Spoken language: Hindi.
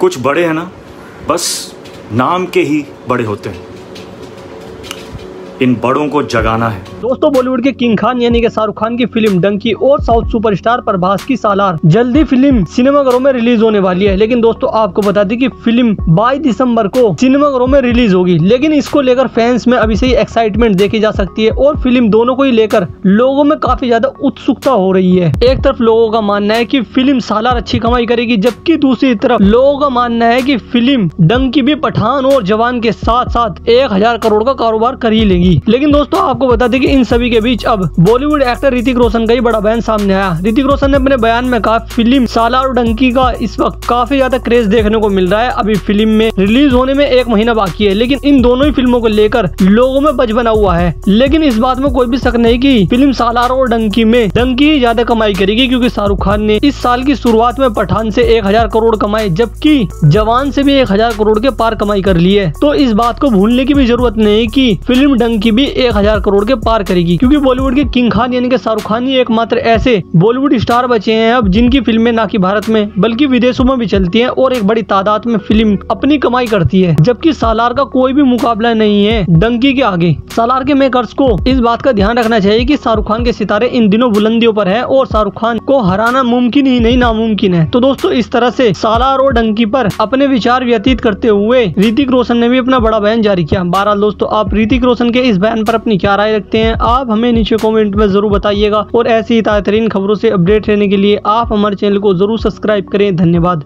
कुछ बड़े हैं ना, बस नाम के ही बड़े होते हैं। इन बड़ों को जगाना है। दोस्तों, बॉलीवुड के किंग खान यानी कि शाहरुख खान की फ़िल्म डंकी और साउथ सुपरस्टार प्रभास की सालार जल्दी फ़िल्म सिनेमाघरों में रिलीज़ होने वाली है। लेकिन दोस्तों, आपको बता दें कि फ़िल्म 22 दिसंबर को सिनेमाघरों में रिलीज़ होगी। लेकिन इसको लेकर फैंस में अभी से ही एक्साइटमेंट देखी जा सकती है और फ़िल्म दोनों को ही लेकर लोगों में काफ़ी ज़्यादा उत्सुकता हो रही है। एक तरफ़ लोगों का मानना है की फ़िल्म सालार अच्छी कमाई करेगी, जबकि दूसरी तरफ़ लोगों का मानना है की फ़िल्म डंकी भी पठान और जवान के साथ साथ एक हज़ार करोड़ का कारोबार कर ही लेगी। लेकिन दोस्तों, आपको बता दें इन सभी के बीच अब बॉलीवुड एक्टर ऋतिक रोशन का ही बड़ा बयान सामने आया। ऋतिक रोशन ने अपने बयान में कहा, फ़िल्म सालार डंकी का इस वक्त काफ़ी ज़्यादा क्रेज देखने को मिल रहा है। अभी फ़िल्म में रिलीज़ होने में एक महीना बाकी है, लेकिन इन दोनों ही फ़िल्मों को लेकर लोगों में बच बना हुआ है। लेकिन इस बात में कोई भी शक नहीं की फ़िल्म सालार और डंकी में डंकी ही ज़्यादा कमाई करेगी, क्यूँकी शाहरुख खान ने इस साल की शुरुआत में पठान से एक हज़ार करोड़ कमाए, जबकि जवान से भी एक हज़ार करोड़ के पार कमाई कर ली है। तो इस बात को भूलने की भी ज़रूरत नहीं की फ़िल्म डंकी भी एक हज़ार करोड़ के पार करेगी। क्योंकि बॉलीवुड के किंग खान यानी कि शाहरुख खान ही एकमात्र ऐसे बॉलीवुड स्टार बचे हैं अब, जिनकी फ़िल्में ना कि भारत में, बल्कि विदेशों में भी चलती हैं और एक बड़ी तादाद में फ़िल्म अपनी कमाई करती है, जबकि सालार का कोई भी मुकाबला नहीं है डंकी के आगे। सालार के मेकर्स को इस बात का ध्यान रखना चाहिए कि शाहरुख खान के सितारे इन दिनों बुलंदियों पर है और शाहरुख खान को हराना मुमकिन ही नहीं, नामुमकिन है। तो दोस्तों, इस तरह से सालार और डंकी पर अपने विचार व्यतीत करते हुए ऋतिक रोशन ने भी अपना बड़ा बयान जारी किया। बारह दोस्तों, आप ऋतिक रोशन के इस बयान पर अपनी क्या राय रखते हैं? आप हमें नीचे कमेंट में ज़रूर बताइएगा और ऐसी ताज़ा खबरों से अपडेट रहने के लिए आप हमारे चैनल को ज़रूर सब्सक्राइब करें। धन्यवाद।